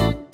ます